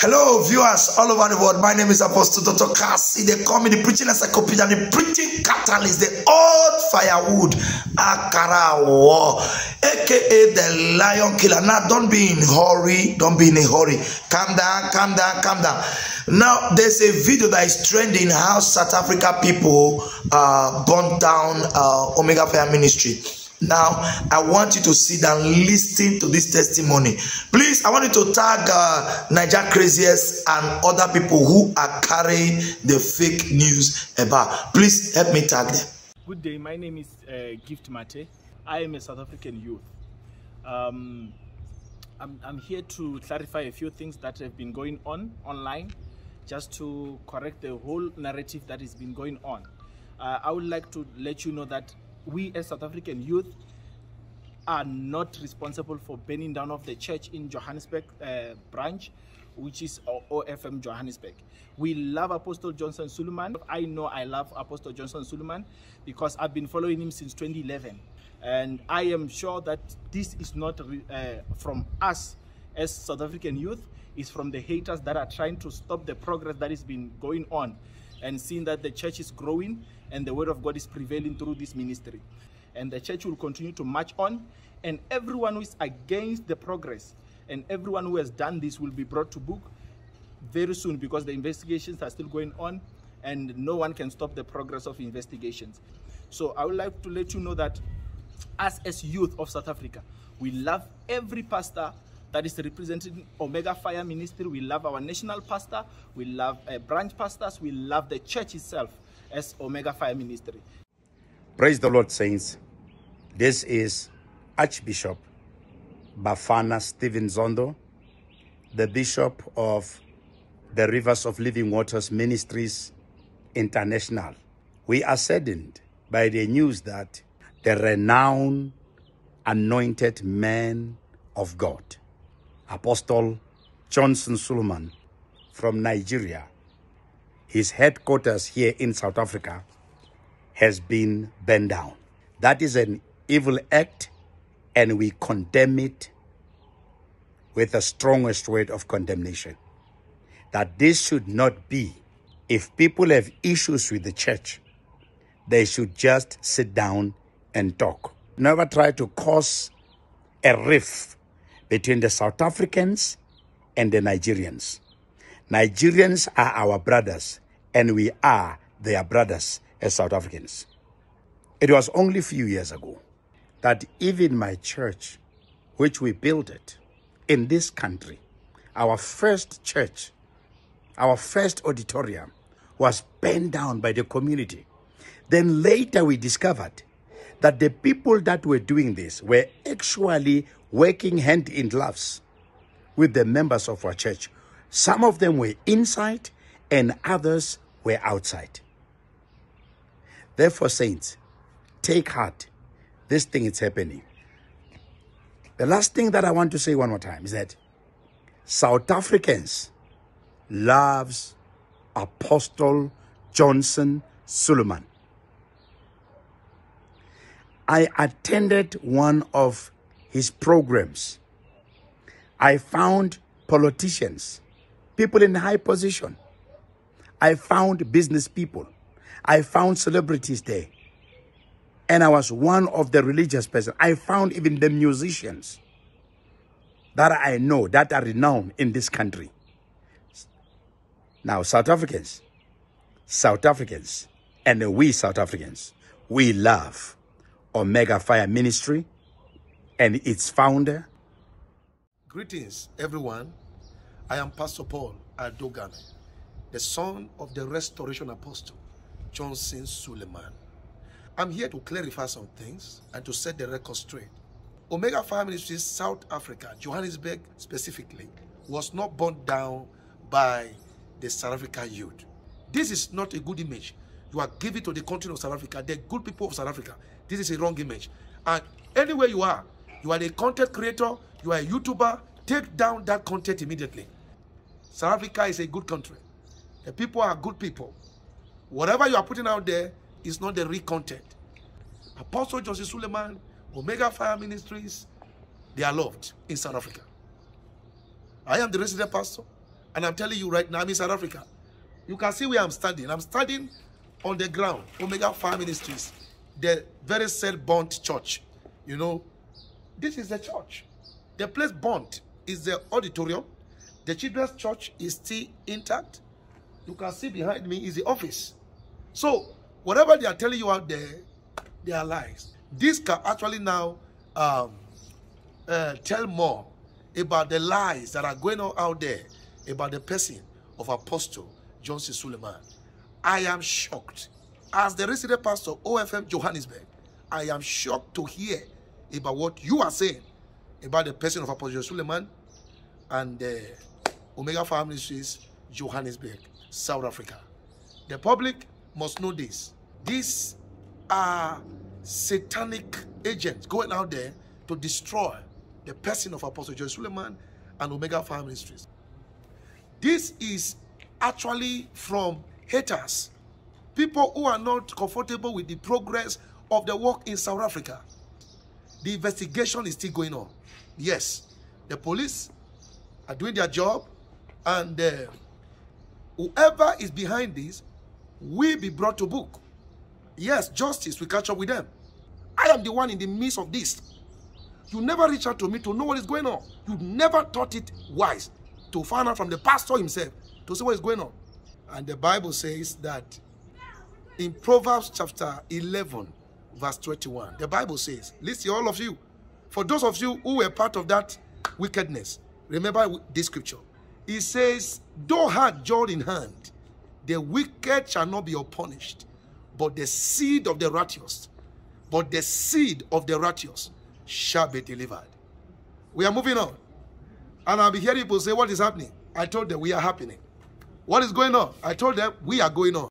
Hello, viewers all over the world. My name is Apostle Dr. Kasi. They call me the preaching encyclopedia, the preaching catalyst, the old firewood, Akara War, aka the lion killer. Now, don't be in hurry. Don't be in a hurry. Calm down, calm down, calm down. Now, there's a video that is trending how South Africa people uh, burnt down uh, Omega Fire Ministry. Now, I want you to sit and listen to this testimony. Please, I want you to tag uh, Naija Craziest and other people who are carrying the fake news about. Please help me tag them. Good day, my name is uh, Gift Mate. I am a South African youth. Um, I'm, I'm here to clarify a few things that have been going on online, just to correct the whole narrative that has been going on. Uh, I would like to let you know that we as South African youth are not responsible for burning down of the church in Johannesburg uh, branch, which is OFM Johannesburg. We love Apostle Johnson Suleiman. I know I love Apostle Johnson Suleiman because I've been following him since 2011. And I am sure that this is not uh, from us as South African youth, it's from the haters that are trying to stop the progress that has been going on and seeing that the church is growing and the word of God is prevailing through this ministry. And the church will continue to march on, and everyone who is against the progress and everyone who has done this will be brought to book very soon because the investigations are still going on and no one can stop the progress of investigations. So I would like to let you know that us as youth of South Africa, we love every pastor that is representing Omega Fire Ministry. We love our national pastor. We love uh, branch pastors. We love the church itself as Omega Fire Ministry. Praise the Lord, saints. This is Archbishop Bafana Stephen Zondo, the Bishop of the Rivers of Living Waters Ministries International. We are saddened by the news that the renowned anointed man of God, Apostle Johnson Suleiman from Nigeria, his headquarters here in South Africa, has been burned down. That is an evil act, and we condemn it with the strongest word of condemnation. That this should not be. If people have issues with the church, they should just sit down and talk. Never try to cause a rift between the South Africans and the Nigerians. Nigerians are our brothers, and we are their brothers as South Africans. It was only a few years ago that even my church, which we built it in this country, our first church, our first auditorium, was burned down by the community. Then later we discovered that the people that were doing this were actually working hand in gloves with the members of our church. Some of them were inside and others were outside. Therefore, saints, take heart. This thing is happening. The last thing that I want to say one more time is that South Africans loves Apostle Johnson Suleiman. I attended one of his programs. I found politicians, people in high position. I found business people. I found celebrities there. And I was one of the religious person. I found even the musicians that I know that are renowned in this country. Now, South Africans, South Africans, and we South Africans, we love Omega Fire Ministry and its founder. Greetings, everyone. I am Pastor Paul Adogan, the son of the restoration apostle, Johnson Suleiman. I'm here to clarify some things and to set the record straight. Omega Fire Ministries South Africa, Johannesburg specifically, was not burnt down by the South African youth. This is not a good image. You are giving to the country of South Africa, the good people of South Africa. This is a wrong image. And anywhere you are, you are a content creator, you are a YouTuber, take down that content immediately. South Africa is a good country. The people are good people. Whatever you are putting out there is not the real content. Apostle Johnson Suleiman, Omega Fire Ministries, they are loved in South Africa. I am the resident pastor. And I'm telling you right now, I'm in South Africa. You can see where I'm standing. I'm standing on the ground, Omega Fire Ministries, the very said burnt church. You know, this is the church. The place burnt is the auditorium. The children's church is still intact. You can see behind me is the office. So, whatever they are telling you out there, they are lies. This can actually now um, uh, tell more about the lies that are going on out there about the person of Apostle Johnson Suleiman. I am shocked. As the resident pastor of OFM Johannesburg, I am shocked to hear about what you are saying about the person of Apostle Suleiman and the Omega Family Ministries, Johannesburg, South Africa. The public must know this. These are satanic agents going out there to destroy the person of Apostle Joy Suleiman and Omega Fire Ministries. This is actually from haters, people who are not comfortable with the progress of the work in South Africa. The investigation is still going on. Yes, the police are doing their job, and uh, whoever is behind this will be brought to book. Yes, justice will catch up with them. I am the one in the midst of this. You never reach out to me to know what is going on. You never thought it wise to find out from the pastor himself to see what is going on. And the Bible says that in Proverbs chapter 11, verse 21, the Bible says, listen, all of you, for those of you who were part of that wickedness, remember this scripture. It says, though hard jawed in hand, the wicked shall not be punished, but the seed of the righteous, but the seed of the righteous shall be delivered. We are moving on. And I'll be hearing people say, what is happening? I told them we are happening. What is going on? I told them we are going on.